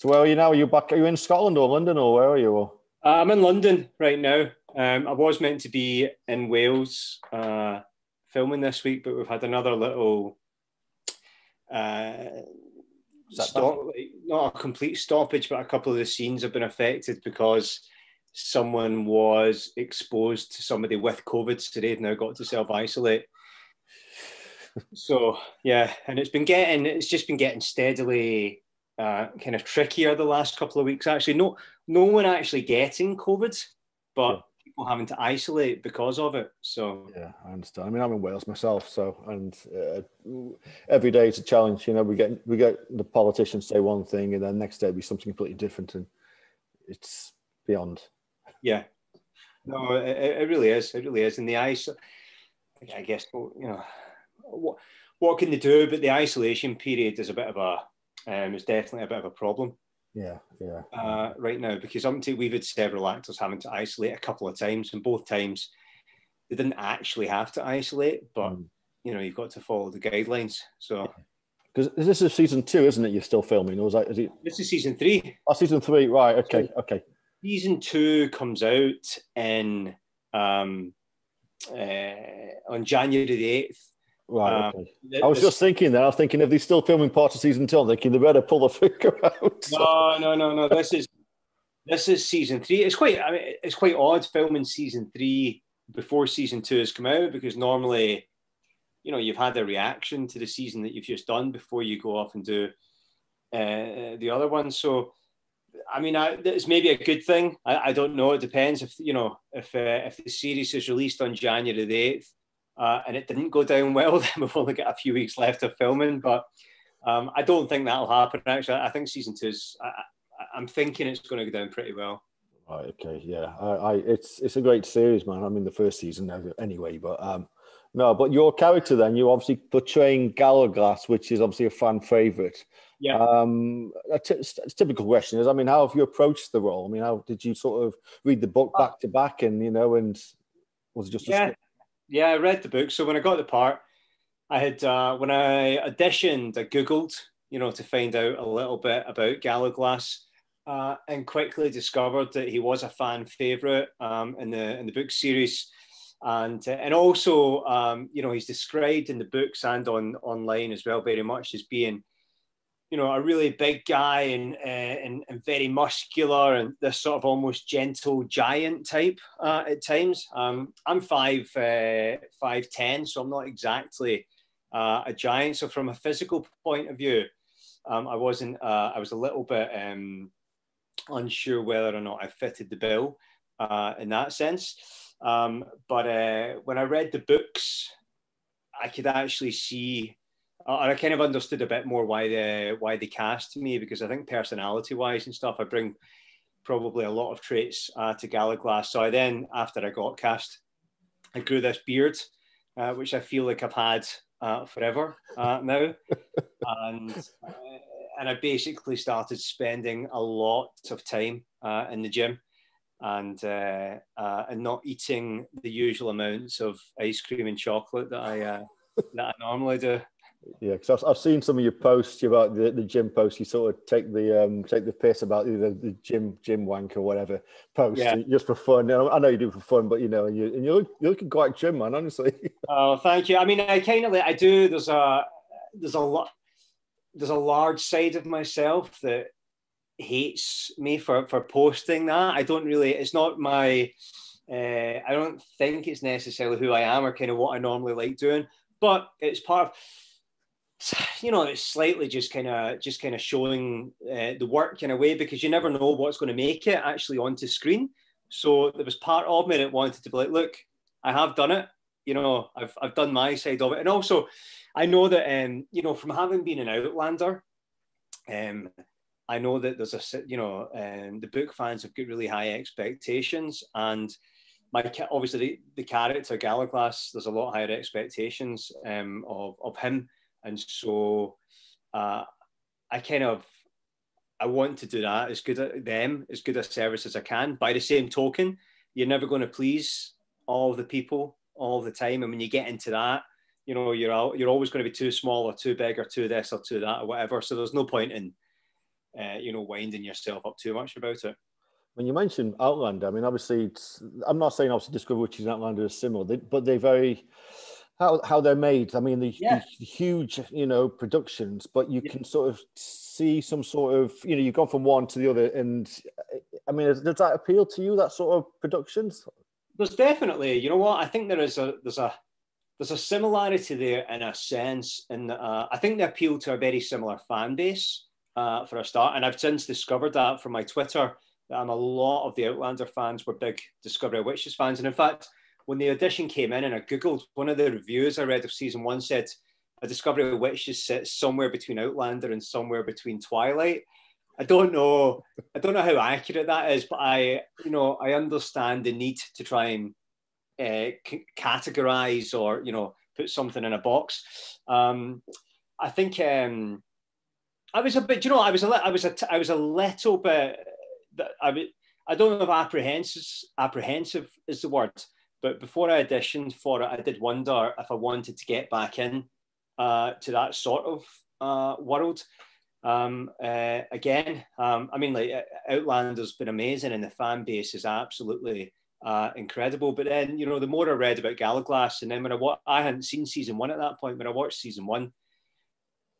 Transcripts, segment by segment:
So where are you now? Are you back? Are you in Scotland or London or where are you? Uh, I'm in London right now. Um, I was meant to be in Wales uh, filming this week, but we've had another little uh, stop, not a complete stoppage, but a couple of the scenes have been affected because someone was exposed to somebody with COVID, so they've now got to self isolate. so yeah, and it's been getting, it's just been getting steadily uh, kind of trickier the last couple of weeks. Actually, no, no one actually getting COVID, but. Yeah people having to isolate because of it. So yeah, I understand. I mean, I'm in Wales myself, so and uh, every day it's a challenge. You know, we get we get the politicians say one thing, and then next day be something completely different, and it's beyond. Yeah, no, it, it really is. It really is. And the ice, I guess, you know, what what can they do? But the isolation period is a bit of a um, is definitely a bit of a problem. Yeah, yeah. Uh, right now, because up until we've had several actors having to isolate a couple of times, and both times they didn't actually have to isolate, but mm. you know you've got to follow the guidelines. So, because this is season two, isn't it? You're still filming, or is that? Is it? This is season three. Oh, season three, right? Okay, so, okay. Season two comes out in um, uh, on January the eighth. Right. Um, okay. I was just thinking that. I was thinking if they're still filming part of season two, I'm thinking they better pull the figure out. No, no, no, no. This is this is season three. It's quite. I mean, it's quite odd filming season three before season two has come out because normally, you know, you've had a reaction to the season that you've just done before you go off and do uh, the other one. So, I mean, I, it's maybe a good thing. I, I don't know. It depends if you know if uh, if the series is released on January the eighth uh, and it didn't go down well. Then we've only got a few weeks left of filming, but um, I don't think that'll happen. Actually, I think season two is. I, am thinking it's going to go down pretty well. Right. Okay. Yeah. I, I, It's it's a great series, man. I'm in the first season anyway, but um, no. But your character, then, you're obviously portraying Gallowglass, which is obviously a fan favorite. Yeah. Um, a, t- a typical question is, I mean, how have you approached the role? I mean, how did you sort of read the book uh, back to back, and you know, and was it just yeah? Yeah, I read the book. So when I got the part, I had uh, when I auditioned, I googled, you know, to find out a little bit about Gallowglass, uh, and quickly discovered that he was a fan favorite um, in the in the book series, and uh, and also, um, you know, he's described in the books and on online as well very much as being you know, a really big guy and, uh, and, and very muscular and this sort of almost gentle giant type uh, at times. Um, I'm five uh, five ten, so I'm not exactly uh, a giant. So from a physical point of view, um, I wasn't. Uh, I was a little bit um, unsure whether or not I fitted the bill uh, in that sense. Um, but when I read the books, I could actually see I kind of understood a bit more why they why they cast me because I think personality wise and stuff, I bring probably a lot of traits uh, to Gallowglass. So I then, after I got cast, I grew this beard, uh, which I feel like I've had uh, forever uh, now, and uh, and I basically started spending a lot of time uh, in the gym. And and not eating the usual amounts of ice cream and chocolate that I that I normally do. Yeah, because I've, I've seen some of your posts about the, the gym posts. You sort of take the um, take the piss about the, the gym gym wank or whatever post yeah. just for fun. I know you do it for fun, but you know, and you and you're, you're looking quite gym, man. Honestly. Oh, thank you. I mean, I kind of I do. There's a there's a lot there's a large side of myself that hates me for for posting that. I don't really. It's not my. Uh, I don't think it's necessarily who I am or kind of what I normally like doing, but it's part of you know, it's slightly just kind of just kind of showing uh, the work in a way because you never know what's going to make it actually onto screen. So there was part of me that wanted to be like, look, I have done it. You know, I've I've done my side of it, and also I know that um, you know from having been an Outlander, um, I know that there's a you know um, the book fans have got really high expectations, and my obviously the, the character Gallowglass, there's a lot higher expectations um, of of him and so uh, I kind of I want to do that as good at them, as good a service as I can. By the same token, you're never going to please all the people all the time, and when you get into that, you know you're you're always going to be too small or too big or too this or too that or whatever. So there's no point in uh, you know, winding yourself up too much about it. When you mentioned Outlander, I mean, obviously, I'm not saying obviously Discovery Witches and Outlander are similar, they, but they're very how how they're made. I mean, the, yeah. the huge, you know, productions, but you yeah. can sort of see some sort of, you know, you've gone from one to the other, and I mean, does that appeal to you? That sort of productions? There's definitely, you know what? I think there is a there's a there's a similarity there in a sense, and uh, I think they appeal to a very similar fan base uh, for a start. And I've since discovered that from my Twitter that I'm a lot of the Outlander fans were big Discovery of Witches fans, and in fact, when the audition came in and I googled one of the reviews I read of season one said a Discovery of Witches sits somewhere between Outlander and somewhere between Twilight. I don't know. I don't know how accurate that is, but I, you know, I understand the need to try and uh, c- categorize or you know put something in a box. Um, I think um, I was a bit. You know, I was a I was a I was a little bit. I I don't know if apprehensive apprehensive is the word, but before I auditioned for it, I did wonder if I wanted to get back in uh, to that sort of uh, world. Um, uh, again, um, I mean, like Outlander's been amazing, and the fan base is absolutely uh, incredible. But then, you know, the more I read about Gallowglass, and then when I wa- I hadn't seen season one at that point. When I watched season one,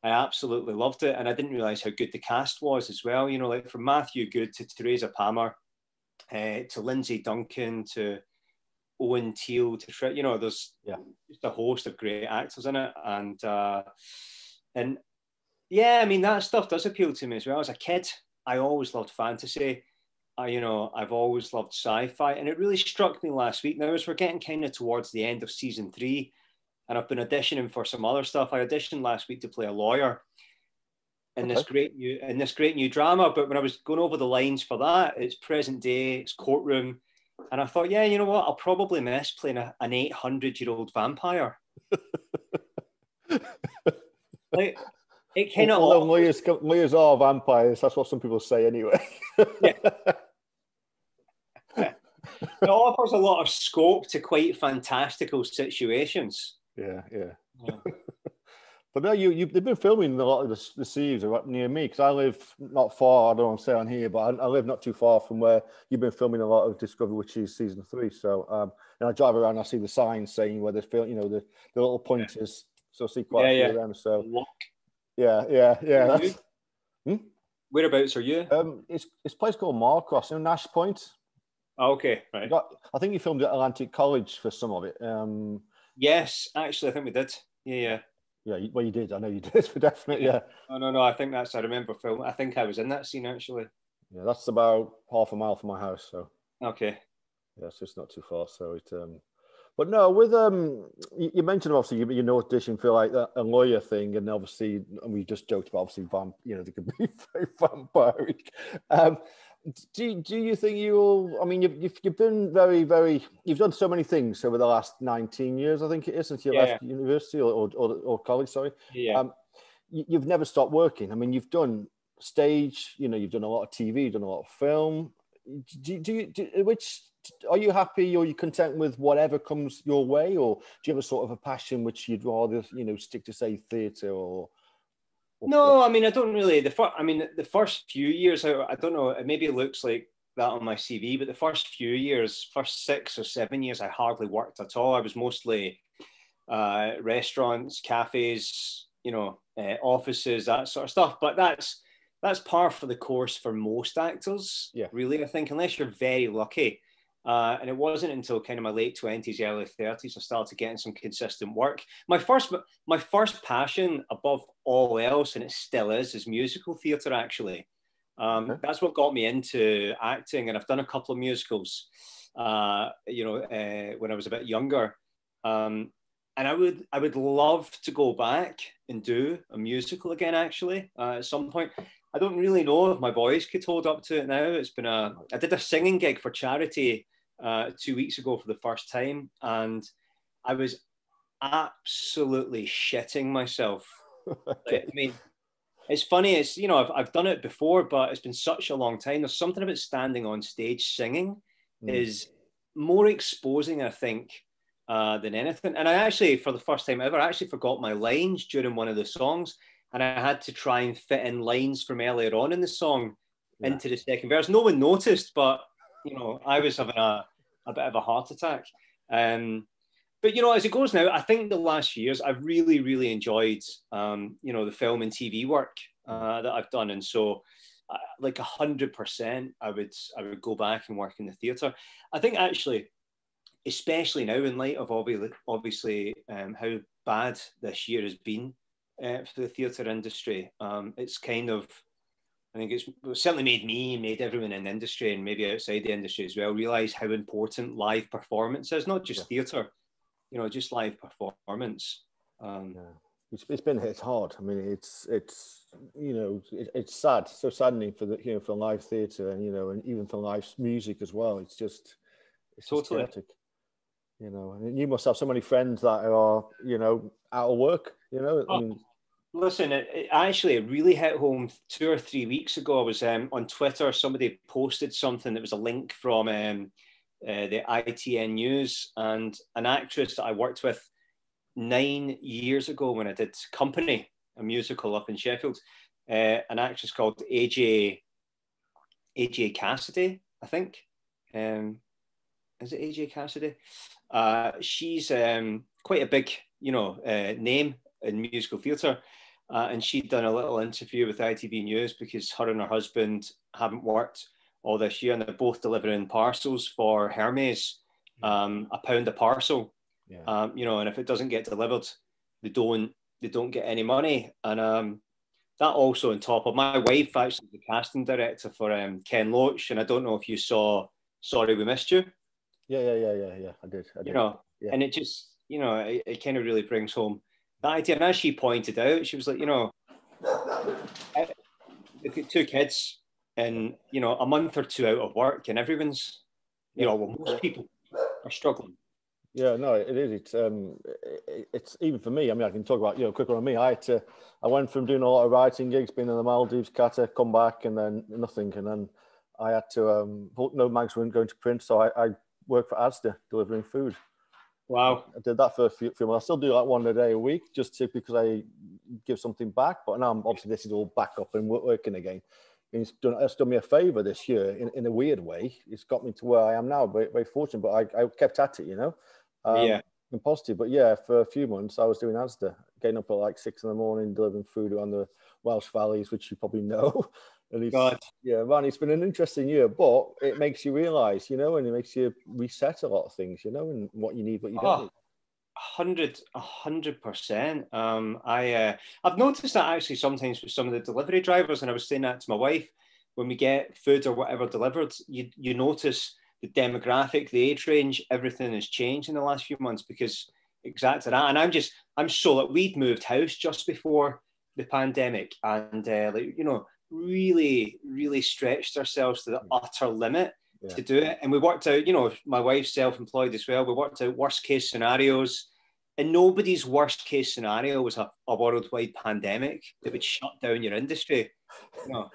I absolutely loved it, and I didn't realize how good the cast was as well. You know, like from Matthew Goode to Teresa Palmer, uh, to Lindsay Duncan to Owen Teale to you know, there's yeah. just a host of great actors in it, and uh, and yeah, I mean that stuff does appeal to me as well. As a kid, I always loved fantasy. I, you know, I've always loved sci-fi, and it really struck me last week. Now, as we're getting kind of towards the end of season three, and I've been auditioning for some other stuff. I auditioned last week to play a lawyer in okay. this great new in this great new drama. But when I was going over the lines for that, it's present day, it's courtroom, and I thought, yeah, you know what? I'll probably miss playing a, an eight hundred year old vampire. like it kind of well, lawyers, lawyers are vampires. That's what some people say anyway. yeah. it offers a lot of scope to quite fantastical situations. Yeah, yeah. yeah. But now you, you they've been filming a lot of the, the scenes near me because I live not far. I don't want to say on here, but I, I, live not too far from where you've been filming a lot of Discovery which is season three. So, um, and I drive around, I see the signs saying where they're filming, you know, the, the little pointers. So I see quite yeah, a few yeah. of them. So, Lock. yeah, yeah, yeah. Hmm? Whereabouts are you? Um, it's it's a place called Marcross, you know, Nash Point. Oh, okay, right. Got, I think you filmed at Atlantic College for some of it. Um, yes, actually, I think we did. Yeah, yeah. Yeah, well, you did. I know you did for definite. Yeah. No, no, no. I think that's. I remember film. I think I was in that scene actually. Yeah, that's about half a mile from my house. So. Okay. Yeah, so it's not too far. So it. Um, but no, with um, you, you mentioned obviously you, you know audition for like that, a lawyer thing, and obviously, and we just joked about obviously vamp, you know, they could be very vampiric. Um, do, do you think you'll i mean you've, you've been very very you've done so many things over the last 19 years i think it is since you yeah. left university or, or, or, college sorry yeah. Um, you, you've never stopped working i mean you've done stage you know you've done a lot of tv you've done a lot of film do, do you do, which are you happy or you content with whatever comes your way or do you have a sort of a passion which you'd rather you know stick to say theatre or no, I mean I don't really. The first, I mean the first few years, I, I don't know. Maybe it looks like that on my CV, but the first few years, first six or seven years, I hardly worked at all. I was mostly uh, restaurants, cafes, you know, uh, offices, that sort of stuff. But that's that's par for the course for most actors. Yeah, really, I think unless you're very lucky. Uh, and it wasn't until kind of my late twenties, early thirties, I started getting some consistent work. My first, my first passion above all else, and it still is, is musical theatre. Actually, um, that's what got me into acting, and I've done a couple of musicals. Uh, you know, uh, when I was a bit younger, um, and I would, I would love to go back and do a musical again. Actually, uh, at some point, I don't really know if my voice could hold up to it now. It's been a I did a singing gig for charity uh, two weeks ago for the first time, and I was absolutely shitting myself. I mean, it's funny. It's you know I've I've done it before, but it's been such a long time. There's something about standing on stage singing mm. is more exposing, I think, uh, than anything. And I actually, for the first time ever, I actually forgot my lines during one of the songs and I had to try and fit in lines from earlier on in the song yeah. into the second verse. No one noticed, but you know, I was having a, a bit of a heart attack. Um, but you know, as it goes now, I think the last years I've really, really enjoyed, um, you know, the film and TV work uh, that I've done, and so uh, like a hundred percent, I would I would go back and work in the theatre. I think actually, especially now in light of obviously, obviously um, how bad this year has been uh, for the theatre industry, um, it's kind of I think it's certainly made me, made everyone in the industry and maybe outside the industry as well realize how important live performance is, not just yeah. theatre you know, just live performance. Um, yeah. It's, it's been it's hard. I mean, it's it's you know it, it's sad, so saddening for the you know for live theatre and you know and even for live music as well. It's just it's totally. Just you know, and you must have so many friends that are you know out of work. You know, oh, I mean, listen, it, it actually it really hit home two or three weeks ago. I was um, on Twitter. Somebody posted something that was a link from. Um, uh, the ITN News, and an actress that I worked with nine years ago when I did Company, a musical up in Sheffield, uh, an actress called AJ AJ Cassidy, I think. Um, is it AJ Cassidy? Uh, she's um, quite a big, you know, uh, name in musical theatre. Uh, and she'd done a little interview with ITV News because her and her husband haven't worked all this year, and they're both delivering parcels for Hermes, um, a pound a parcel. Yeah. Um, you know, and if it doesn't get delivered, they don't they don't get any money. And um, that also on top of my wife actually the casting director for um, Ken Loach, and I don't know if you saw Sorry We Missed You. Yeah, yeah, yeah, yeah, yeah. I did. I did. You know, yeah. and it just you know it, it kind of really brings home that idea. And as she pointed out, she was like, you know, two kids and you know a month or two out of work and everyone's you know well, most people are struggling. Yeah no it is. It's um it's even for me i mean i can talk about you know quicker on me. I had to i went from doing a lot of writing gigs being in the maldives qatar come back and then nothing. And then i had to um no mags weren't going to print so i, I worked for asda delivering food wow i did that for a few, few months i still do like one a day a week just to because i give something back but now I'm, obviously this is all back up and working again it's done, it's done me a favor this year in, in a weird way. It's got me to where I am now, very, very fortunate, but I, I kept at it, you know? Um, yeah. And positive. But yeah, for a few months, I was doing Asda, getting up at like six in the morning, delivering food around the Welsh valleys, which you probably know. and it's, God. yeah, man, it's been an interesting year, but it makes you realize, you know, and it makes you reset a lot of things, you know, and what you need, what you oh. don't need hundred, a hundred percent. Um, I uh, I've noticed that actually sometimes with some of the delivery drivers, and I was saying that to my wife, when we get food or whatever delivered, you you notice the demographic, the age range, everything has changed in the last few months because exactly that. And I'm just I'm so like we'd moved house just before the pandemic, and uh, like you know really really stretched ourselves to the utter limit yeah. to do it. And we worked out, you know, my wife's self-employed as well. We worked out worst case scenarios. And nobody's worst case scenario was a, a worldwide pandemic that would shut down your industry. You know,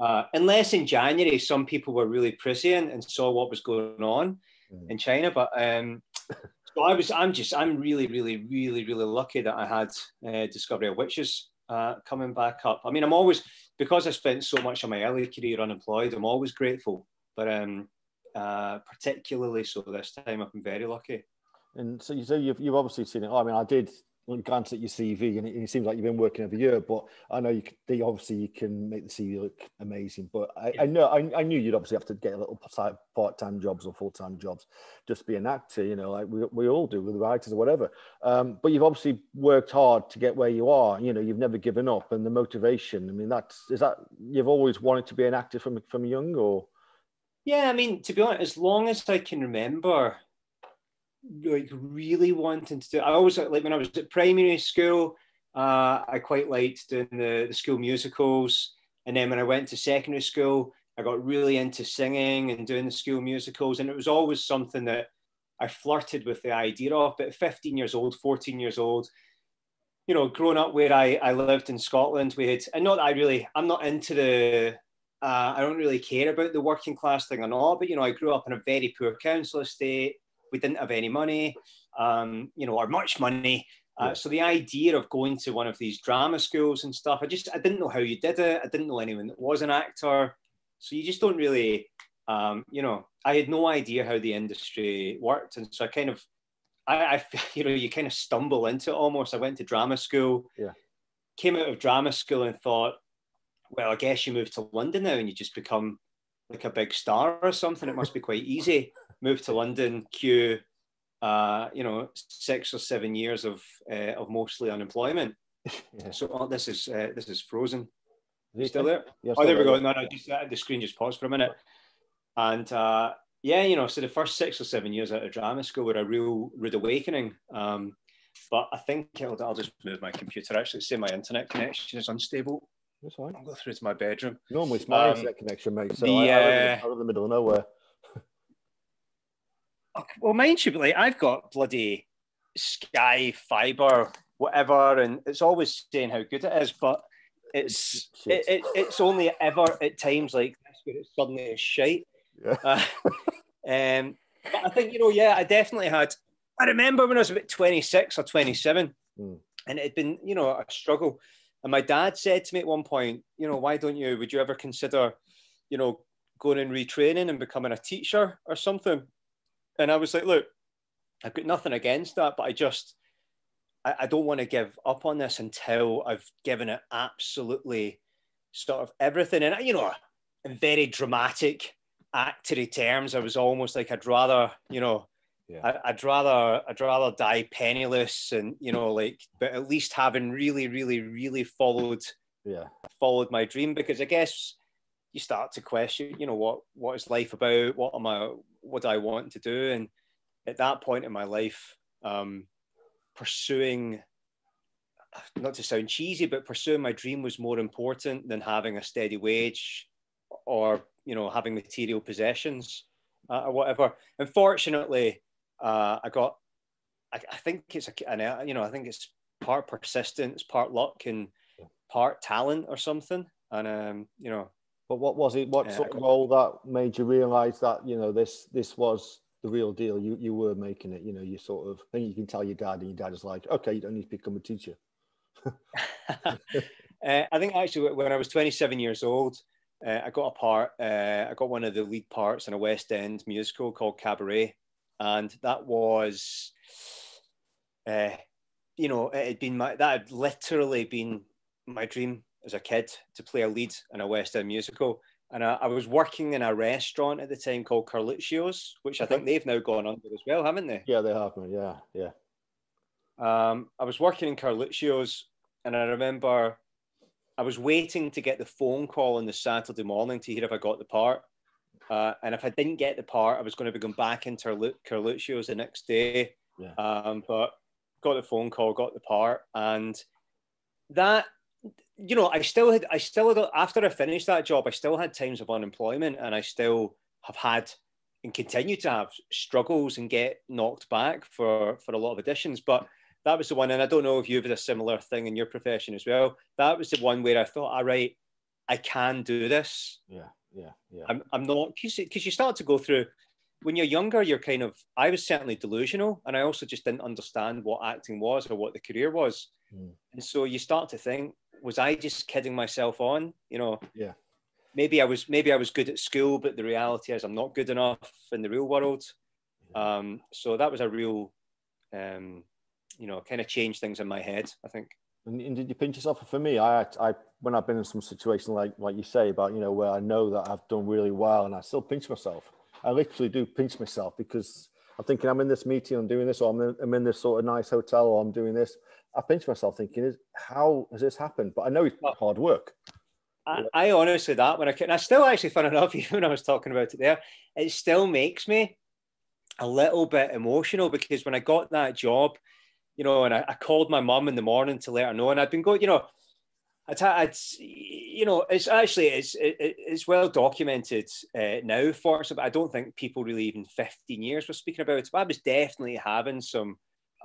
uh, unless in January some people were really prescient and saw what was going on mm. in China. But um, so I was, I'm just, I'm really, really, really, really lucky that I had uh, Discovery of Witches uh, coming back up. I mean, I'm always because I spent so much of my early career unemployed. I'm always grateful but um, uh, particularly so this time, I've been very lucky. And so you say you've, you've obviously seen it. I mean, I did glance at your CV, and it, it, seems like you've been working every year. But I know you, they obviously you can make the CV look amazing. But I, yeah. I know I, I, knew you'd obviously have to get a little part-time jobs or full-time jobs just to be an actor. You know, like we, we all do with writers or whatever. Um, but you've obviously worked hard to get where you are. You know, you've never given up, and the motivation. I mean, that's is that you've always wanted to be an actor from from young, or yeah, I mean, to be honest, as long as I can remember, like really wanting to do, I always like when I was at primary school, uh, I quite liked doing the, the school musicals. And then when I went to secondary school, I got really into singing and doing the school musicals. And it was always something that I flirted with the idea of. But 15 years old, 14 years old, you know, growing up where I, I lived in Scotland, we had, and not I really, I'm not into the uh, I don't really care about the working class thing or not, but you know, I grew up in a very poor council estate. We didn't have any money, um, you know, or much money. Uh, so the idea of going to one of these drama schools and stuff, I just I didn't know how you did it. I didn't know anyone that was an actor, so you just don't really, um, you know, I had no idea how the industry worked, and so I kind of, I, I you know, you kind of stumble into it almost. I went to drama school, yeah, came out of drama school and thought, well, I guess you move to London now and you just become like a big star or something. It must be quite easy. Move to London, queue, uh, you know, six or seven years of uh, of mostly unemployment. yeah. So oh, this is uh, this is frozen. You still there? Yeah, oh, there we go. No, no, just, uh, the screen just paused for a minute. And uh, yeah, you know, so the first six or seven years out of drama school were a real rude awakening. Um, but I think I'll, I'll just move my computer. Actually, say my internet connection is unstable. That's fine. I'll go through to my bedroom. Normally it's my um, internet connection, mate. So the, I, I, live, I live in the middle of nowhere. Well, mine should be like I've got bloody Sky Fiber, whatever, and it's always saying how good it is, but it's it, it, it's only ever at times like this where it suddenly is shite. Yeah. Uh, um, but I think you know, yeah, I definitely had. I remember when I was about twenty six or twenty seven, mm. and it had been you know a struggle. And my dad said to me at one point, you know, why don't you? Would you ever consider, you know, going and retraining and becoming a teacher or something? And I was like, look, I've got nothing against that, but I just I, I don't want to give up on this until I've given it absolutely sort of everything. And you know, in very dramatic actory terms, I was almost like I'd rather, you know, yeah. I, would rather I'd rather die penniless and you know like but at least having really really really followed yeah followed my dream because I guess you start to question you know what what is life about what am I what do I want to do and at that point in my life um pursuing not to sound cheesy, but pursuing my dream was more important than having a steady wage or you know having material possessions uh, or whatever. Unfortunately, uh, I got. I, I, think it's a, an, you know, I think it's part persistence, part luck, and part talent or something. And um, you know, but what was it? What sort of role that made you realise that you know this this was the real deal. You you were making it. You know, you sort of. Think you can tell your dad, and your dad is like, okay, you don't need to become a teacher. uh, I think actually when I was 27 years old, uh, I got a part. Uh, I got one of the lead parts in a West End musical called Cabaret, and that was, uh, you know, it had been my that had literally been my dream as a kid to play a lead in a West End musical and I, I, was working in a restaurant at the time called Carluccio's, which I think they've now gone under as well, haven't they? Yeah, they have. Yeah, yeah. Um, I was working in Carluccio's, and I remember I was waiting to get the phone call on the Saturday morning to hear if I got the part. Uh, and if I didn't get the part, I was going to be going back into Carluccio's the next day. Yeah. Um, but got the phone call, got the part, and that you know, I still had, I still had, after I finished that job, I still had times of unemployment and I still have had and continue to have struggles and get knocked back for, for a lot of auditions. But that was the one, and I don't know if you've had a similar thing in your profession as well. That was the one where I thought, all right, I can do this. Yeah, yeah, yeah. I'm, I'm not, because you start to go through, when you're younger, you're kind of, I was certainly delusional, and I also just didn't understand what acting was or what the career was. Mm. And so you start to think, was I just kidding myself on? You know, yeah. Maybe I was maybe I was good at school, but the reality is I'm not good enough in the real world. Um, so that was a real, um, you know, kind of changed things in my head. I think. And, and, did you pinch yourself? For me, I, I, when I've been in some situation like like you say about you know where I know that I've done really well, and I still pinch myself. I literally do pinch myself because I'm thinking I'm in this meeting, I'm doing this, or I'm in, I'm in this sort of nice hotel, or I'm doing this. I pinch myself thinking, is how has this happened? But I know it's hard work. I, I honestly that when I can, I still actually, fun enough, even when I was talking about it there, it still makes me a little bit emotional because when I got that job, you know, and I, I called my mum in the morning to let her know, and I'd been going, you know, I'd, I'd you know, it's actually it's it, it's well documented uh, now, fortunately, but I don't think people really even 15 years were speaking about it. But I was definitely having some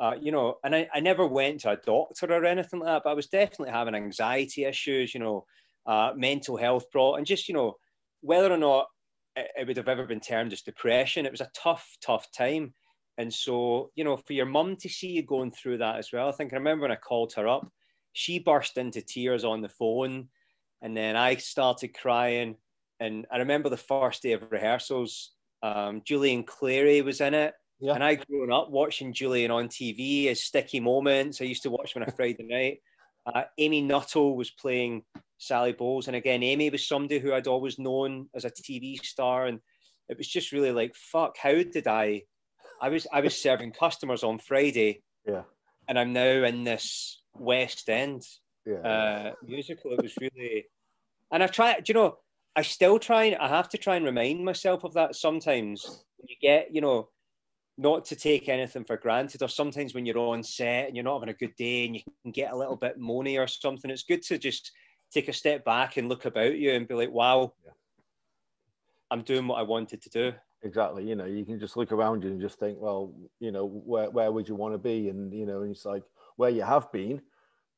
uh, you know, and I, I never went to a doctor or anything like that, but I was definitely having anxiety issues, you know, uh, mental health brought, and just, you know, whether or not it, it, would have ever been termed as depression, it was a tough, tough time. And so, you know, for your mum to see you going through that as well, I think I remember when I called her up, she burst into tears on the phone. And then I started crying. And I remember the first day of rehearsals, um, Julian Clary was in it. Yeah. And I grew up watching Julian on TV as Sticky Moments. I used to watch him on a Friday night. Uh, Amy Nuttall was playing Sally Bowles. And again, Amy was somebody who I'd always known as a TV star. And it was just really like, fuck, how did I? I was I was serving customers on Friday. Yeah. And I'm now in this West End yeah. uh, musical. It was really, and I try. Do you know? I still try. and I have to try and remind myself of that sometimes. You get, you know, not to take anything for granted, or sometimes when you're on set and you're not having a good day and you can get a little bit moany or something. It's good to just take a step back and look about you and be like, wow, yeah. I'm doing what I wanted to do. Exactly. You know, you can just look around you and just think, well, you know, where, where would you want to be? And, you know, and it's like where you have been,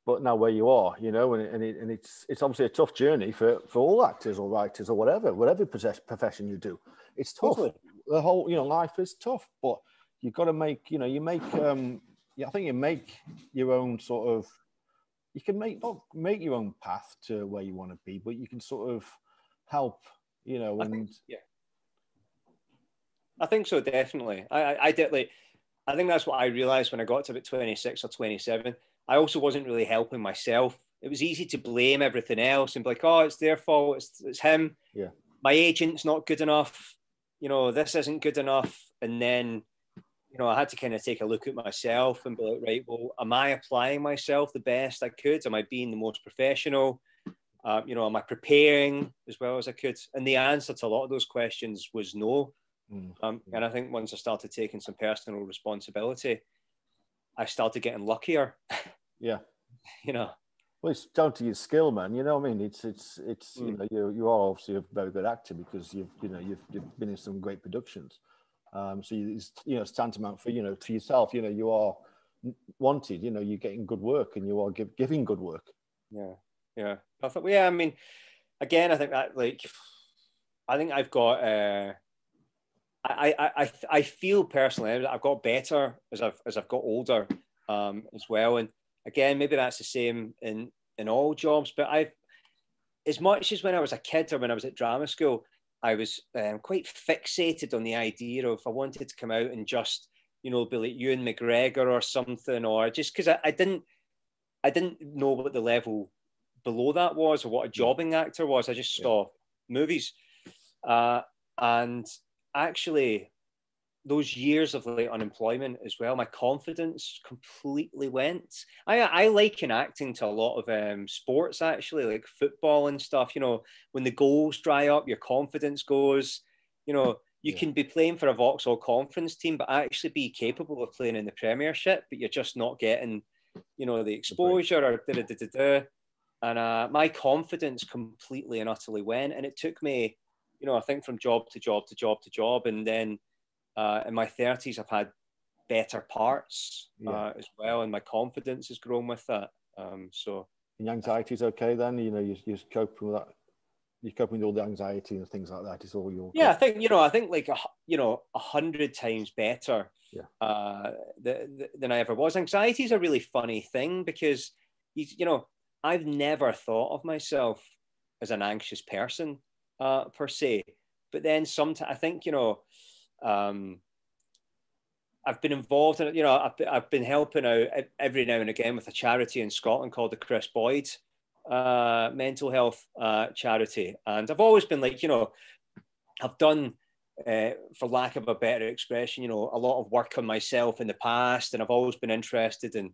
but now where you are, you know, and, and, it, and it's, it's obviously a tough journey for, for all actors or writers or whatever, whatever profession you do. It's tough. Totally. The whole, you know, life is tough, but you've got to make, you know, you make, um, yeah, I think you make your own sort of you can make not make your own path to where you want to be, but you can sort of help, you know, and think, yeah. I think so, definitely. I, I, I did like, I think that's what I realized when I got to about 26 or 27. I also wasn't really helping myself. It was easy to blame everything else and be like, oh, it's their fault. It's, it's him. Yeah. My agent's not good enough. You know, this isn't good enough. And then you know, I had to kind of take a look at myself and be like, right, well, am I applying myself the best I could? Am I being the most professional? Uh, you know, am I preparing as well as I could? And the answer to a lot of those questions was no. Mm. Um, and I think once I started taking some personal responsibility, I started getting luckier. Yeah. you know. Well, it's down to your skill, man. You know what I mean? It's it's it's mm. you know you you are obviously a very good actor because you've you know you've, you've been in some great productions. Um, so it's you know it's tantamount for you know for yourself. You know you are wanted. You know you're getting good work and you are give, giving good work. Yeah, yeah. I thought, yeah. I mean, again, I think that like, I think I've got. Uh, I, I, I, I feel personally I've got better as I've as I've got older um, as well. And again, maybe that's the same in in all jobs. But I've as much as when I was a kid or when I was at drama school, I was um, quite fixated on the idea of I wanted to come out and just, you know, be like Ewan McGregor or something, or just because I, I, didn't, I didn't know what the level below that was or what a jobbing actor was. I just saw yeah. movies, uh, and actually, those years of like unemployment as well, my confidence completely went. I I liken acting to a lot of um, sports actually, like football and stuff. You know, when the goals dry up, your confidence goes. You know, you yeah. can be playing for a Vauxhall Conference team, but actually be capable of playing in the Premiership, but you're just not getting, you know, the exposure or da da da da da. And uh, my confidence completely and utterly went, and it took me, you know, I think from job to job to job to job, and then uh, in my 30s, I've had better parts yeah. uh, as well, and my confidence has grown with that. Um, so, and anxiety is okay then. You know, you you coping with that. You're coping with all the anxiety and things like that. It's all your yeah. I think you know. I think like you know a hundred times better. Yeah. Uh, than I ever was. Anxiety is a really funny thing because you, you know I've never thought of myself as an anxious person uh, per se, but then sometimes I think you know um, I've been involved in it. You know, I've, I've been helping out every now and again with a charity in Scotland called the Chris Boyd uh, Mental Health uh, Charity, and I've always been like, you know, I've done, uh, for lack of a better expression, you know, a lot of work on myself in the past, and I've always been interested in.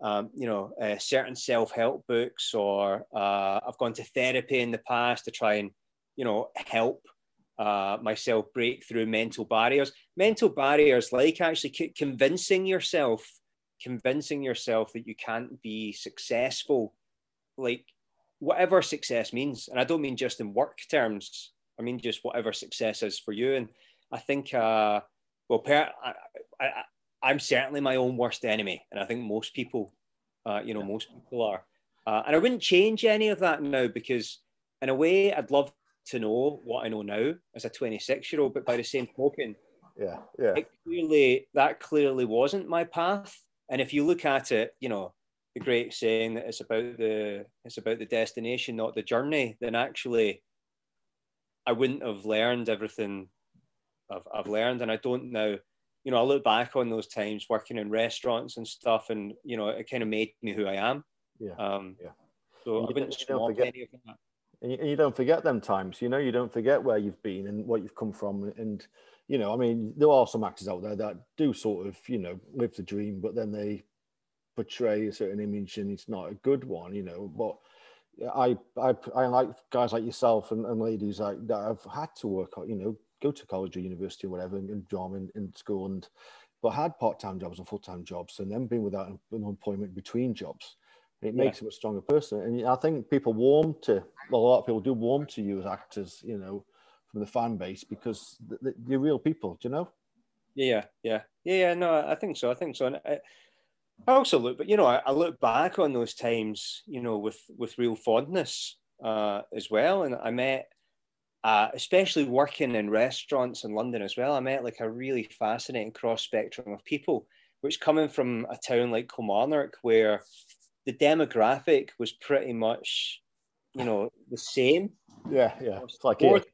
Um, you know, uh, certain self-help books, or uh, I've gone to therapy in the past to try and, you know, help uh, myself break through mental barriers. Mental barriers, like actually convincing yourself, convincing yourself that you can't be successful, like whatever success means. And I don't mean just in work terms. I mean just whatever success is for you. And I think, uh, well, per- I, I, am certainly my own worst enemy, and I think most people, uh, you know, most people are. Uh, and I wouldn't change any of that now because, in a way, I'd love to know what I know now as a 26 year old, but by the same token, yeah, yeah. It clearly that clearly wasn't my path. And if you look at it, you know, the great saying that it's about the it's about the destination, not the journey, then actually I wouldn't have learned everything I've, I've learned. And I don't now, you know, I look back on those times working in restaurants and stuff, and you know, it kind of made me who I am. Yeah. Um, yeah. So I wouldn't swap forget, any of that. And you, and you don't forget them times, you know, you don't forget where you've been and what you've come from. And, you know, I mean, there are some actors out there that do sort of, you know, live the dream, but then they portray a certain image and it's not a good one, you know. But I I, I like guys like yourself and, and ladies like that have had to work you know, go to college or university or whatever and, and drama in, in school and but had part-time jobs and full-time jobs and then been without an employment between jobs. It makes yeah. you a stronger person. And I think people warm to well, a lot of people do warm to you as actors, you know, from the fan base because they're real people, do you know? Yeah, yeah, yeah, yeah. No, I think so. I think so. And I, I also look, but you know, I, I, look back on those times, you know, with with real fondness uh, as well. And I met, uh, especially working in restaurants in London as well. I met like a really fascinating cross spectrum of people, which coming from a town like Kilmarnock, where the demographic was pretty much, you know, the same. Yeah, yeah, it's like it.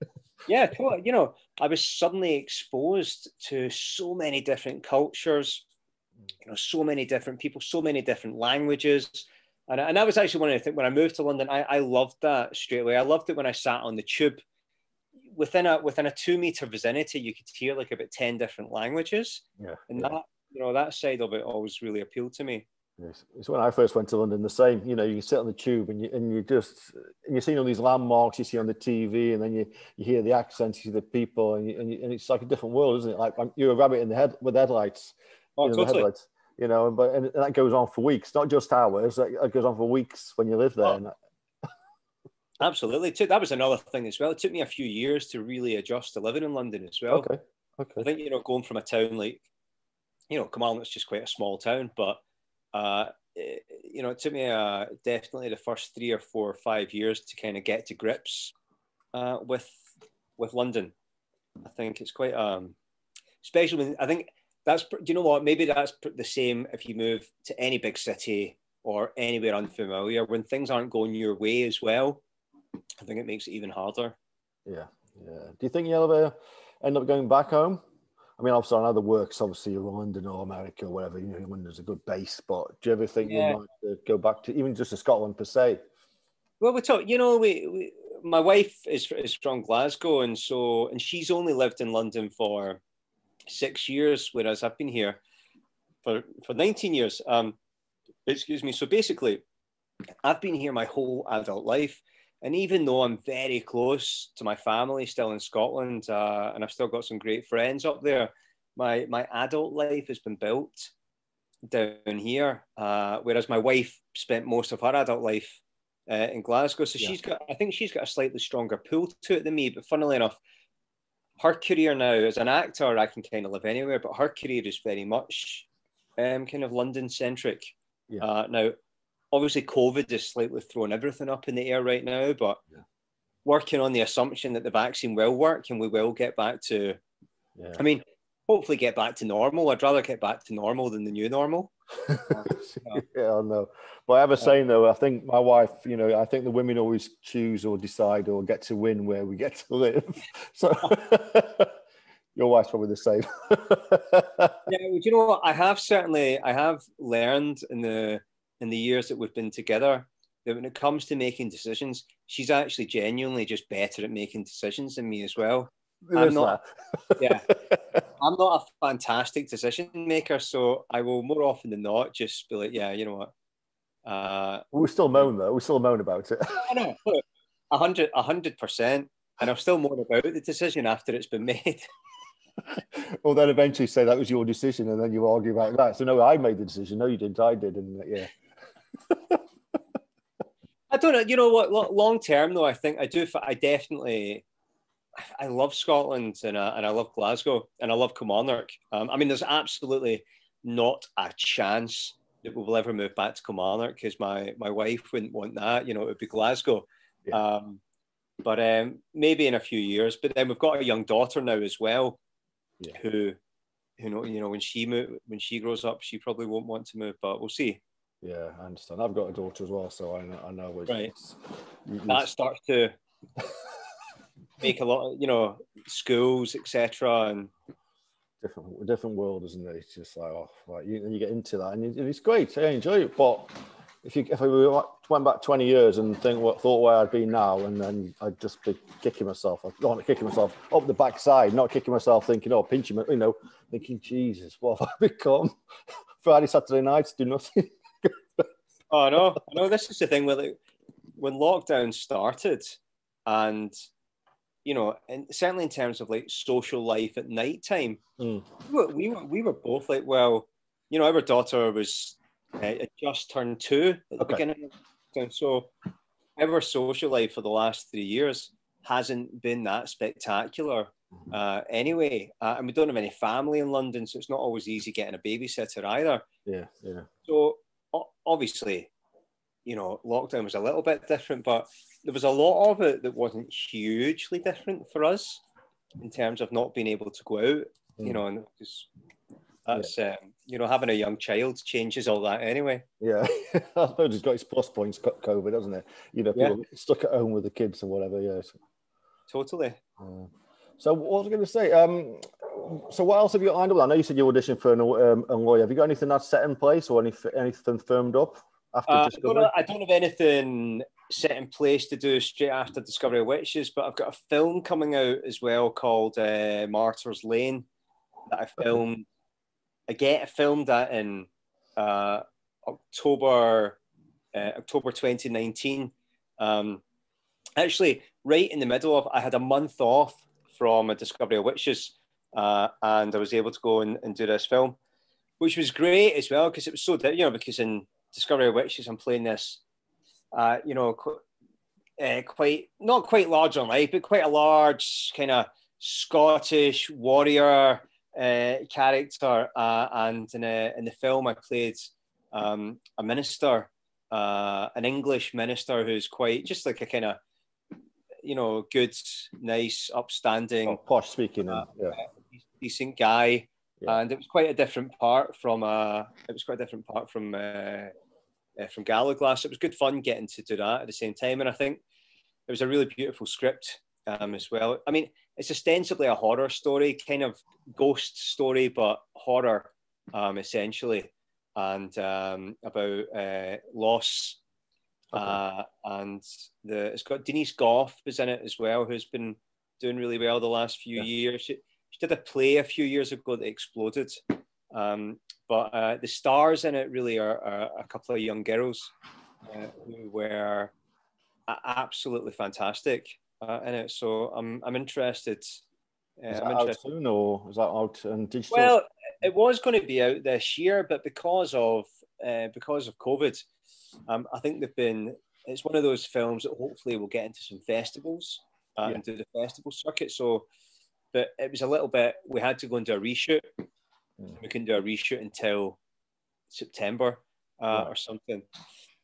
Yeah, you know, I was suddenly exposed to so many different cultures, you know, so many different people, so many different languages. And, and that was actually one of the things when I moved to London, I, I loved that straight away. I loved it when I sat on the tube. Within a within a two meter vicinity, you could hear like about 10 different languages. Yeah. And yeah. that, you know, that side of it always really appealed to me. Yes. It's when I first went to London, the same. You know, you sit on the tube and you and you just and you see all these landmarks you see on the TV, and then you you hear the accents, you see the people, and you, and, you, and it's like a different world, isn't it? Like um, you're a rabbit in the head with headlights. Oh, you know, totally. Headlights, you know, but and that goes on for weeks, not just hours. It goes on for weeks when you live there. Oh. Absolutely. That was another thing as well. It took me a few years to really adjust to living in London as well. Okay. Okay. I think, you know, going from a town like, you know, Kilmarnock's just quite a small town, but uh, it, you know, it took me uh, definitely the first three or four or five years to kind of get to grips uh, with with London. I think it's quite um, especially when I think that's do you know what maybe that's the same if you move to any big city or anywhere unfamiliar when things aren't going your way as well. I think it makes it even harder. Yeah, yeah. Do you think you'll ever end up going back home? I mean, obviously, I know the works, obviously, London or America or whatever, you know, London's a good base, but do you ever think yeah. you might uh, go back to even just to Scotland per se? Well, we talk, you know, we, we, my wife is, is from Glasgow, and so, and she's only lived in London for six years, whereas I've been here for, for 19 years. Um, excuse me. So basically, I've been here my whole adult life. And even though I'm very close to my family still in Scotland, uh, and I've still got some great friends up there, my my adult life has been built down here. Uh, whereas my wife spent most of her adult life uh, in Glasgow, so yeah. she's got I think she's got a slightly stronger pull to it than me. But funnily enough, her career now as an actor, I can kind of live anywhere, but her career is very much um, kind of London centric. Yeah. Uh, now, obviously COVID is slightly throwing everything up in the air right now, but yeah. working on the assumption that the vaccine will work and we will get back to, yeah. I mean, hopefully get back to normal. I'd rather get back to normal than the new normal. yeah, I know. But I have a saying though, I think my wife, you know, I think the women always choose or decide or get to win where we get to live. So your wife's probably the same. yeah, well, you know what? I have certainly, I have learned in the in the years that we've been together that when it comes to making decisions, she's actually genuinely just better at making decisions than me as well. I'm not, yeah, I'm not a fantastic decision maker, so I will more often than not just be like, yeah, you know what. Uh, we still moan though. We still moan about it. I know, a hundred, a hundred percent, and I'll still moan about the decision after it's been made. well, then eventually say that was your decision, and then you argue about that. So no, I made the decision. No, you didn't. I did, and yeah. I don't know. You know what? Long term, though, I think I do. I definitely, I love Scotland and I, and I love Glasgow and I love Kilmarnock. Um, I mean, there's absolutely not a chance that we will ever move back to Kilmarnock because my my wife wouldn't want that. You know, it would be Glasgow. Yeah. Um, but um, maybe in a few years. But then we've got a young daughter now as well, yeah. who who know you know when she move when she grows up, she probably won't want to move, but we'll see. Yeah, I understand. I've got a daughter as well, so I know. I know which. right. that starts to make a lot, of, you know, schools, etc., and different different world, isn't it? It's just like oh, right. you, you get into that, and, you, it's great. I enjoy it, but if you if I went back 20 years and think what thought where I'd be now, and then I'd just be kicking myself, I'd not kick myself up the backside, not kicking myself, thinking, oh, pinching, you know, thinking, Jesus, what have I become? Friday, Saturday nights, do nothing. Oh no, no. This is the thing with it. When lockdown started, and you know, and certainly in terms of like social life at night time, mm. we, were, we were we were both like, well, you know, our daughter was uh, just turned two at the okay. beginning of lockdown, so our social life for the last three years hasn't been that spectacular. Mm-hmm. Uh, anyway, uh, and we don't have any family in London, so it's not always easy getting a babysitter either. Yeah, yeah. So obviously, you know, lockdown was a little bit different, but there was a lot of it that wasn't hugely different for us in terms of not being able to go out. Mm. You know, and just that's yeah. um, you know having a young child changes all that anyway. Yeah, I suppose it's got its plus points. COVID, doesn't it? You know, people yeah. stuck at home with the kids and whatever. Yes, totally. Uh, so what was I going to say? Um, so what else have you got lined up? I know you said you auditioned for an, um, a lawyer. Have you got anything that's set in place or any, anything firmed up after uh, I, don't I don't have anything set in place to do straight after Discovery of Witches, but I've got a film coming out as well called uh, Martyr's Lane that I filmed. I get I filmed that in uh, October uh, October 2019. Um, actually, right in the middle of, I had a month off from a Discovery of Witches, uh, and I was able to go and, and, do this film, which was great as well because it was so you know because in Discovery of Witches I'm playing this, uh, you know, qu- uh, quite not quite large on life, but quite a large kind of Scottish warrior uh, character, uh, and in a, in the film I played um, a minister, uh, an English minister who's quite just like a kind of you know, good, nice, upstanding, oh, posh speaking, uh, yeah. decent guy. Yeah. And it was quite a different part from uh, it was quite a different part from uh, uh, from Gallowglass. It was good fun getting to do that at the same time, and I think it was a really beautiful script um, as well. I mean, it's ostensibly a horror story, kind of ghost story, but horror um, essentially, and um, about uh, loss Okay. Uh, and the it's got Denise Gough was in it as well, who's been doing really well the last few yeah. years. She, she, did a play a few years ago that exploded. Um, but uh, the stars in it really are, are a couple of young girls uh, who were absolutely fantastic uh, in it. So I'm I'm interested. Uh, is that I'm interested. out soon, or is that out in digital? Well, it was going to be out this year, but because of uh, because of COVID, um, I think they've been. It's one of those films that hopefully will get into some festivals uh, yeah. and do the festival circuit. So, but it was a little bit. We had to go into a reshoot. Mm. We couldn't do a reshoot until September uh, yeah. or something.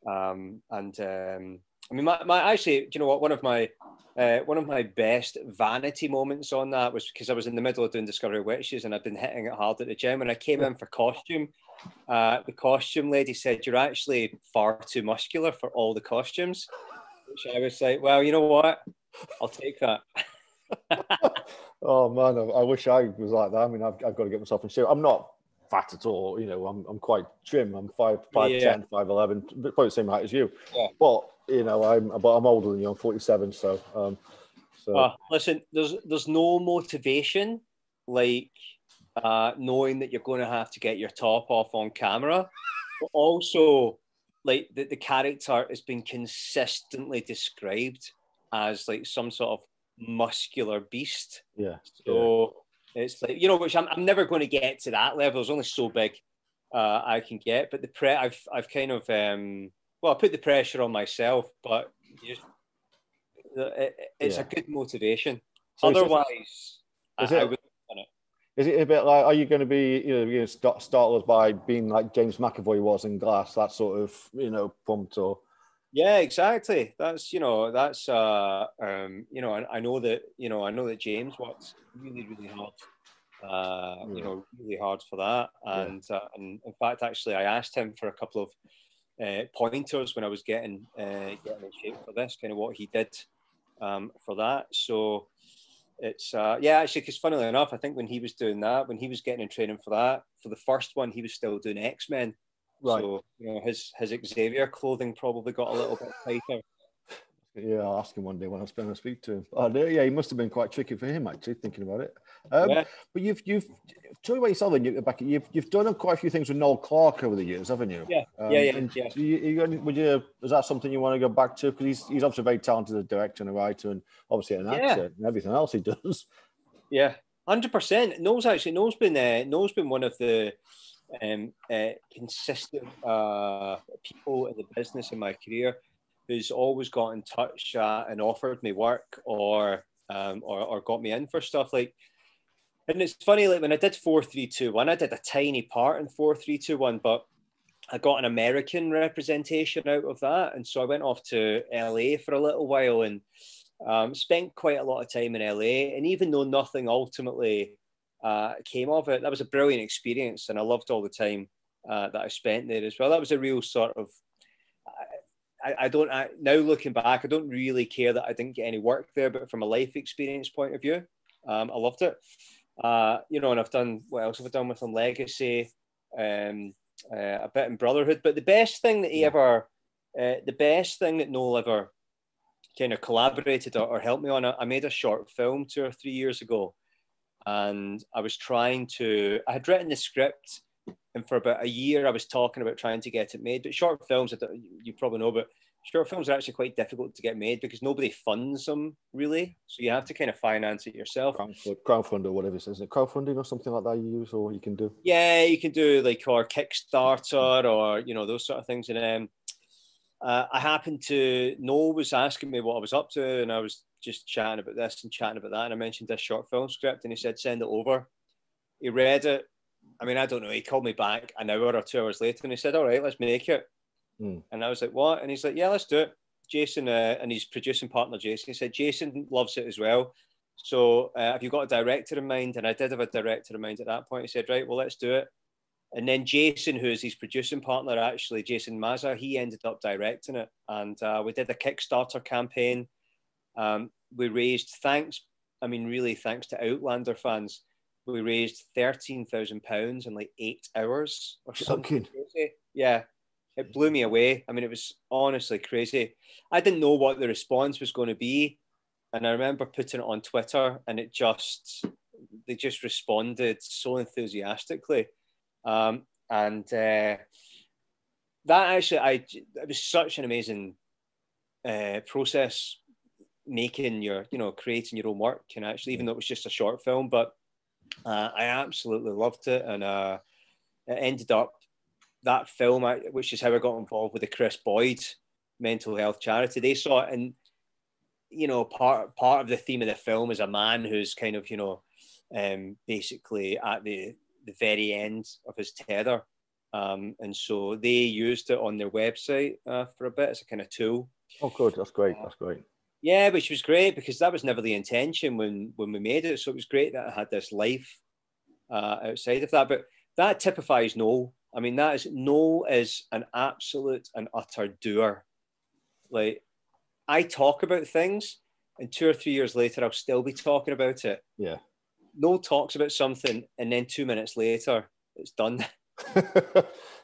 Um, and um, I mean, my, my actually, do you know what? One of my uh, one of my best vanity moments on that was because I was in the middle of doing Discovery Witches and I'd been hitting it hard at the gym. And I came in for costume. Uh, the costume lady said, You're actually far too muscular for all the costumes. Which I was like, Well, you know what? I'll take that. oh man, I, I, wish I was like that. I mean, I've, I've got to get myself in shape. I'm not fat at all. You know, I'm, I'm quite trim. I'm five five yeah. ten, five eleven, probably the same height as you. Yeah. But you know, I'm but I'm older than you. I'm 47, so um, so. Uh, listen, there's there's no motivation like uh, knowing that you're going to have to get your top off on camera, but also like that the character has been consistently described as like some sort of muscular beast. Yeah. So. It's like you know, which I'm, I'm never going to get to that level. It's only so big uh, I can get, but the pre I've I've kind of um well, I put the pressure on myself, but just, it, it's yeah. a good motivation. So Otherwise, is it, I, I would. Is it a bit like, are you going to be, you know, you know start, start us by being like James McAvoy was in Glass, that sort of, you know, pumped or? Yeah, exactly. That's, you know, that's, uh, um, you know, I, I know that, you know, I know that James works really, really hard uh, you know, really hard for that. And, yeah. uh, and in fact, actually, I asked him for a couple of uh, pointers when I was getting uh, getting in shape for this, kind of what he did um, for that. So it's uh, yeah, actually, because funnily enough, I think when he was doing that, when he was getting in training for that, for the first one, he was still doing X Men. Right. So you know, his his Xavier clothing probably got a little bit tighter. Yeah, I'll ask him one day when I spend a speak to him. Oh, yeah, he must have been quite tricky for him actually, thinking about it. Um, yeah. But you've you've tell me about yourself. Then you back. You've you've done quite a few things with Noel Clarke over the years, haven't you? Yeah, um, yeah, yeah. yeah. You, you, would you? Is that something you want to go back to? Because he's he's obviously very talented as a director and a writer, and obviously an actor yeah. and everything else he does. Yeah, hundred percent. Noel's actually Noel's been uh, Noel's been one of the um, uh, consistent uh, people in the business in my career who's always got in touch uh, and offered me work or, um, or or got me in for stuff like. And it's funny, like when I did four three two one, I did a tiny part in four three two one, but I got an American representation out of that, and so I went off to LA for a little while and um, spent quite a lot of time in LA. And even though nothing ultimately uh, came of it, that was a brilliant experience, and I loved all the time uh, that I spent there as well. That was a real sort of I, I don't I, now looking back, I don't really care that I didn't get any work there, but from a life experience point of view, um, I loved it. Uh, you know, and I've done what else have I done with him? Legacy, um, uh, a bit in Brotherhood. But the best thing that he ever, uh, the best thing that Noel ever kind of collaborated or, or helped me on, I made a short film two or three years ago, and I was trying to. I had written the script and for about a year I was talking about trying to get it made. But short films, you probably know, but short films are actually quite difficult to get made because nobody funds them really. So you have to kind of finance it yourself. Crowdfund or whatever it is. it crowdfunding or something like that you use or you can do? Yeah, you can do like or Kickstarter or you know those sort of things. And um, uh, I happened to Noel was asking me what I was up to, and I was just chatting about this and chatting about that, and I mentioned this short film script, and he said send it over. He read it, I mean, I don't know. He called me back an hour or two hours later and he said, All right, let's make it. Mm. And I was like, What? And he's like, Yeah, let's do it. Jason uh, and his producing partner, Jason, he said, Jason loves it as well. So uh, have you got a director in mind? And I did have a director in mind at that point. He said, Right, well, let's do it. And then Jason, who is his producing partner, actually, Jason Maza, he ended up directing it. And uh, we did a Kickstarter campaign. Um, we raised, thanks, I mean, really thanks to Outlander fans we raised thirteen thousand pounds in like eight hours or something. Crazy. Yeah, it blew me away. I mean, it was honestly crazy. I didn't know what the response was going to be, and I remember putting it on Twitter, and it just they just responded so enthusiastically, um, and uh, that actually, I it was such an amazing uh, process making your you know creating your own work and actually even though it was just a short film but uh, I absolutely loved it, and uh, it ended up that film, which is how I got involved with the Kris Boyd mental health charity. They saw it, and you know, part part of the theme of the film is a man who's kind of you know, um, basically at the the very end of his tether, um, and so they used it on their website uh, for a bit as a kind of tool. Oh, good. That's great. That's great. Yeah, which was great because that was never the intention when when we made it. So it was great that I had this life uh, outside of that. But that typifies Noel. I mean, that is Noel is an absolute and utter doer. Like I talk about things, and two or three years later, I'll still be talking about it. Yeah. Noel talks about something, and then two minutes later, it's done.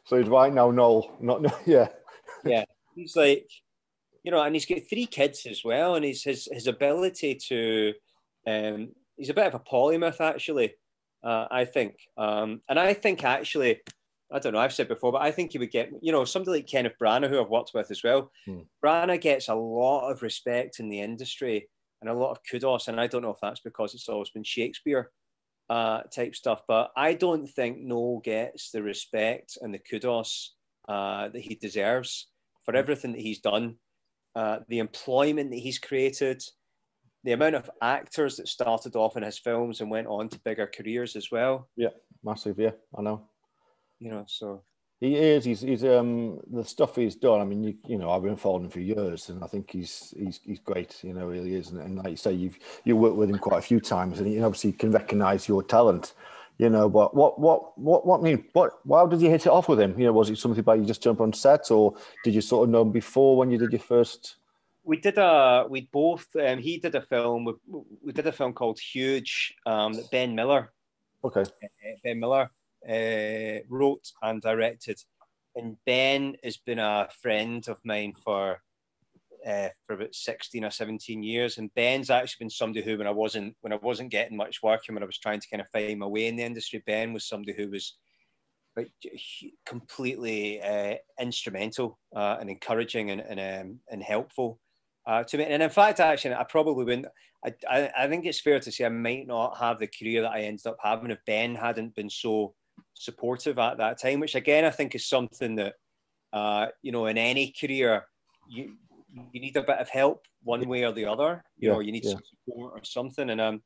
so he's right now, Noel. Not yeah. yeah. He's like, you know, and he's got three kids as well, and he's his his ability to, um, he's a bit of a polymath actually, uh, I think, um, and I think actually, I don't know, I've said before, but I think he would get, you know, somebody like Kenneth Branagh, who I've worked with as well. Hmm. Branagh gets a lot of respect in the industry and a lot of kudos, and I don't know if that's because it's always been Shakespeare. Uh, type stuff, but I don't think Noel gets the respect and the kudos uh, that he deserves for hmm. everything that he's done uh, the employment that he's created, the amount of actors that started off in his films and went on to bigger careers as well. Yeah, massive. Yeah, I know. You know, so He is. He's, he's um the stuff he's done. I mean, you, you know, I've been following him for years, and I think he's he's he's great. You know, really is. And, and like you say, you've you worked with him quite a few times, and he obviously can recognise your talent. You know, but what what what what I mean? What? How did you hit it off with him? You know, was it something about you just jump on set, or did you sort of know him before when you did your first? We did a we both. Um, he did a film. We, we did a film called Huge. Um, that Ben Miller. Okay. Uh, ben Miller uh, wrote and directed. And Ben has been a friend of mine for uh, for about 16 or 17 years. And Ben's actually been somebody who, when I wasn't when I wasn't getting much work and when I was trying to kind of find my way in the industry, Ben was somebody who was like completely uh, instrumental uh, and encouraging and and, um, and helpful uh, to me. And in fact, actually, I probably wouldn't. I, I, I think it's fair to say I might not have the career that I ended up having if Ben hadn't been so supportive at that time, which again I think is something that uh, you know in any career you you need a bit of help one way or the other. You yeah, know, you need yeah. some support or something. And um,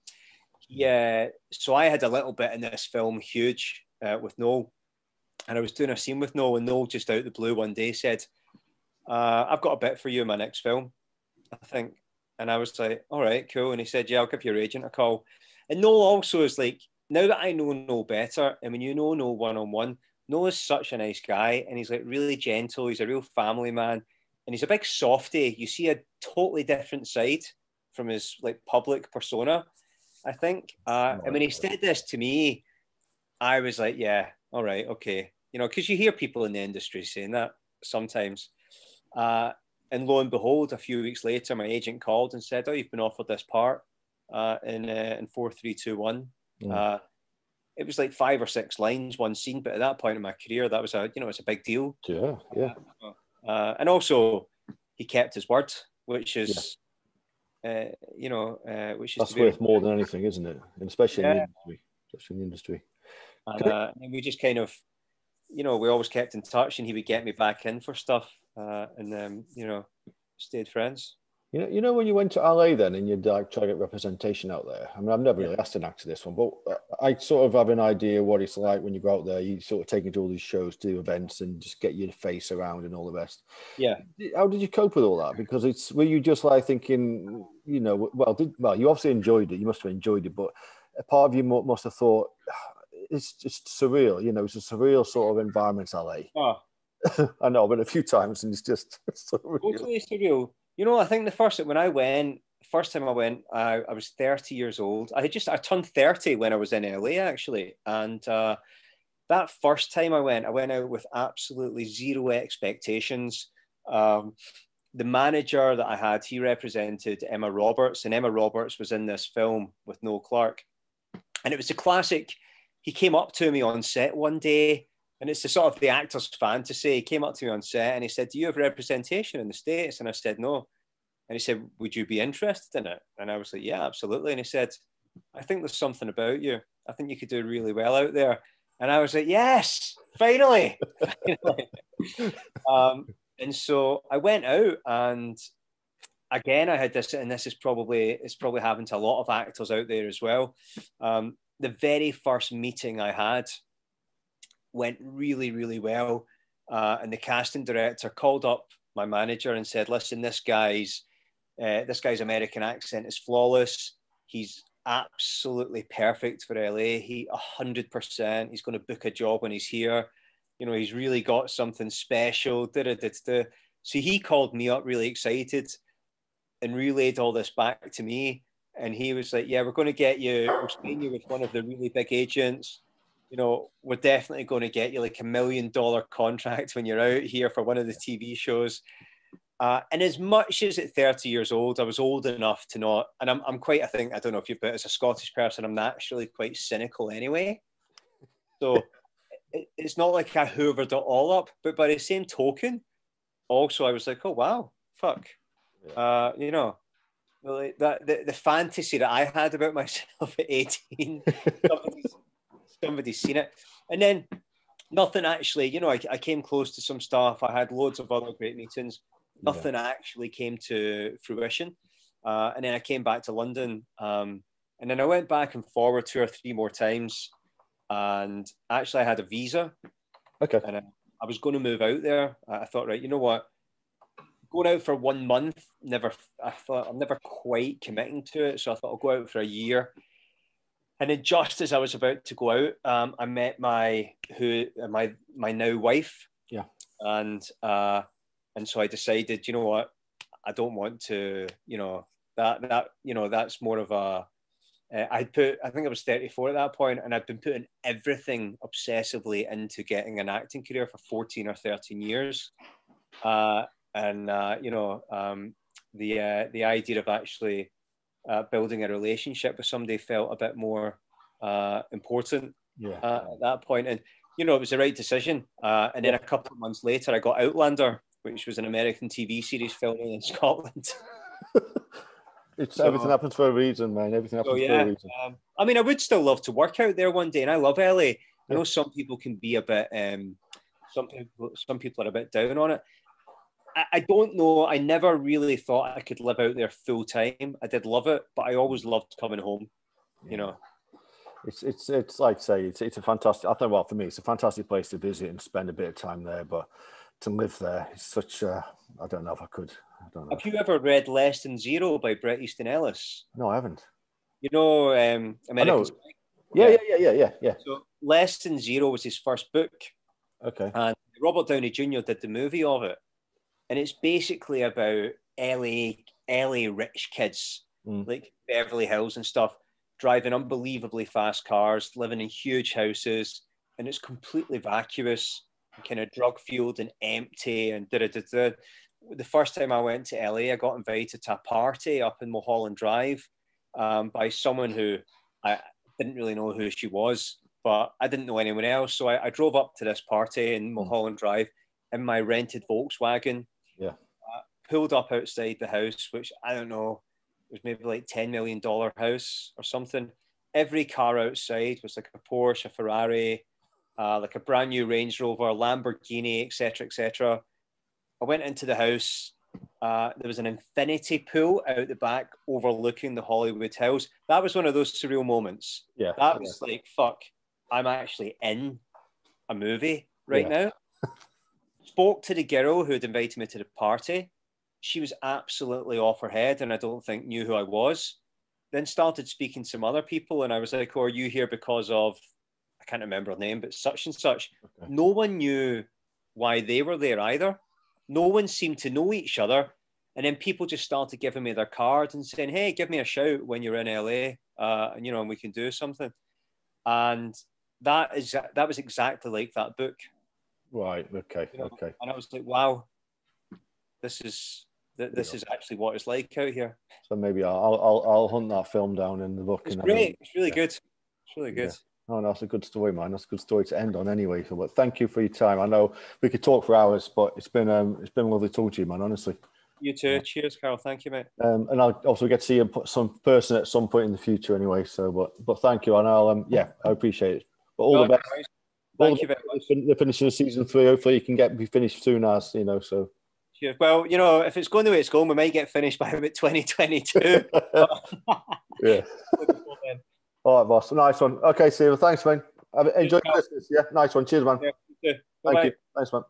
yeah, so I had a little bit in this film, huge, uh, with Noel, and I was doing a scene with Noel, and Noel just out the blue one day said, uh, "I've got a bit for you in my next film, I think." And I was like, "All right, cool." And he said, "Yeah, I'll give your agent a call." And Noel also is like, now that I know Noel better, I mean, you know Noel one on one, Noel is such a nice guy, and he's like really gentle. He's a real family man, and he's a big softy. You see a totally different side from his like public persona, I think. Uh, and when he said this to me, I was like, yeah, all right, okay, you know, because you hear people in the industry saying that sometimes. Uh, and lo and behold, a few weeks later, my agent called and said, "Oh, you've been offered this part uh, in uh, in four three two one." Mm. Uh, it was like five or six lines, one scene, but at that point in my career, that was a you know it's a big deal. Yeah, yeah. Uh, and also, he kept his word, which is, yeah. uh, you know, uh, which is that's worth more than anything, isn't it? And especially yeah. in the industry, especially in the industry. And, uh, and, we just kind of, you know, we always kept in touch, and he would get me back in for stuff, uh, and then you know, stayed friends. You know, you know when you went to LA then and you'd like try to get representation out there. I mean, I've never really asked an actor this one, but uh, I sort of have an idea what it's like when you go out there. You sort of take it to all these shows, do events, and just get your face around and all the rest. Yeah. How did you cope with all that? Because it's were you just like thinking, you know, well, did well, you obviously enjoyed it. You must have enjoyed it, but a part of you must have thought ah, it's just surreal. You know, it's a surreal sort of environment, LA. Oh. I know, I've been a few times, and it's just surreal. Totally surreal you know, I think the first when I went, first time I went, I, I was 30 years old. I had just I turned 30 when I was in LA actually, and uh, that first time I went, I went out with absolutely zero expectations. Um, the manager that I had, he represented Emma Roberts, and Emma Roberts was in this film with Noel Clarke, and it was a classic. He came up to me on set one day and it's the sort of the actor's fantasy. He came up to me on set and he said, Do you have representation in the States? And I said, No. And he said, Would you be interested in it? And I was like, Yeah, absolutely. And he said, I think there's something about you. I think you could do really well out there. And I was like, Yes, finally. um, and so I went out and again I had this, and this is probably it's probably happened to a lot of actors out there as well. Um, the very first meeting I had went really, really well. Uh, and the casting director called up my manager and said, "Listen, this guy's uh, this guy's American accent is flawless. He's absolutely perfect for LA. He hundred percent. He's going to book a job when he's here. You know, he's really got something special." Da-da-da-da. So he called me up, really excited, and relayed all this back to me. And he was like, "Yeah, we're going to get you. We're staying you with one of the really big agents." You know, we're definitely going to get you like a million dollar contract when you're out here for one of the TV shows. Uh, and as much as at 30 years old, I was old enough to not, and I'm, I'm quite, I think, I don't know if you've, but as a Scottish person, I'm naturally quite cynical anyway. So it, it's not like I hoovered it all up, but by the same token, also I was like, oh, wow, fuck. Uh, you know, really, that the, the fantasy that I had about myself at 18, somebody's seen it. And then nothing actually, you know, I, I came close to some stuff. I had loads of other great meetings. Nothing yeah. actually came to fruition. Uh, and then I came back to London. Um, and then I went back and forward two or three more times. And actually, I had a visa. Okay. And I, I was going to move out there. I thought, right, you know what? Going out for one month, never. I thought I'm never quite committing to it, so I thought I'll go out for a year. And then, just as I was about to go out, um, I met my who my my now wife. Yeah. And uh, and so I decided, you know what, I don't want to, you know, that that you know that's more of a uh, I'd put, I think I was 34 at that point, and I'd been putting everything obsessively into getting an acting career for 14 or 13 years. Uh, and, uh, you know, um, the, uh, the idea of actually uh, building a relationship with somebody felt a bit more uh, important yeah. at that point. And, you know, it was the right decision. and then a couple of months later, I got Outlander, which was an American TV series filming in Scotland. It's so, everything happens for a reason, man. Everything happens so, yeah, for a reason. Um, I mean, I would still love to work out there one day, and I love LA. I know some people can be a bit, um, some people, some people are a bit down on it. I, I don't know. I never really thought I could live out there full time. I did love it, but I always loved coming home. Yeah. You know, it's it's it's like say it's it's a fantastic. I think well for me, it's a fantastic place to visit and spend a bit of time there, but to live there is such. A, I don't know if I could. I don't know. Have you ever read Less Than Zero by Bret Easton Ellis? No, I haven't. You know, um, American. Yeah, yeah, yeah, yeah, yeah, yeah. So Less Than Zero was his first book. Okay. And Robert Downey Jr. did the movie of it, and it's basically about LA, LA rich kids mm. like Beverly Hills and stuff, driving unbelievably fast cars, living in huge houses, and it's completely vacuous, kind of drug fueled and empty, and da da da da the first time I went to LA, I got invited to a party up in Mulholland Drive um, by someone who I didn't really know who she was, but I didn't know anyone else. So I, I drove up to this party in hmm. Mulholland Drive in my rented Volkswagen. Pulled up outside the house, which I don't know, it was maybe like $10 million house or something. Every car outside was like a Porsche, a Ferrari, uh, like a brand new Range Rover, Lamborghini, etc., etc. I went into the house. Uh, there was an infinity pool out the back overlooking the Hollywood Hills. That was one of those surreal moments. Yeah. That was yeah. like, fuck, I'm actually in a movie right yeah. now. Spoke to the girl who had invited me to the party. She was absolutely off her head and I don't think knew who I was. Then started speaking to some other people and I was like, oh, are you here because of, I can't remember her name, but such and such. Okay. No one knew why they were there either. No one seemed to know each other. And then people just started giving me their cards and saying, hey, give me a shout when you're in LA, uh, and, you know, and we can do something. And that is that was exactly like that book. Right. Okay. You know? Okay. And I was like, wow, this is this yeah. is actually what it's like out here. So maybe I'll I'll, I'll hunt that film down in the book. It's great. It's really yeah. good. It's really good. Yeah. Oh, that's a good story, man. That's a good story to end on, anyway. So, but thank you for your time. I know we could talk for hours, but it's been um, it's been lovely talking to you, man. Honestly. You too. Yeah. Cheers, Carl. Thank you, mate. Um, and I'll also get to see you some person at some point in the future, anyway. So, but but thank you, and I'll um, yeah, I appreciate it. But all the best. Thank all you very much. They're finishing season three. Hopefully, you can get be finished soon as you know. So. Well, you know, if it's going the way it's going, we might get finished by about 2022. yeah. all right, boss. Nice one. Okay, Steve. Thanks, man. Enjoy Christmas. Yeah, nice one. Cheers, man. Yeah, Thank you. Thanks, man.